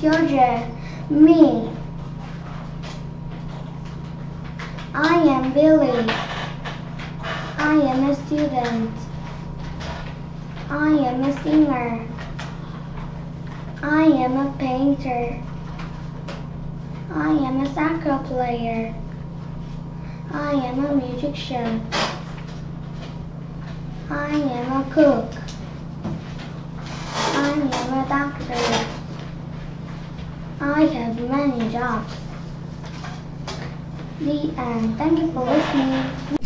Georgia. Me. I am Billy. I am a student. I am a singer. I am a painter. I am a soccer player. I am a musician. I am a cook. I am a doctor. I have many jobs. The end. Thank you for listening.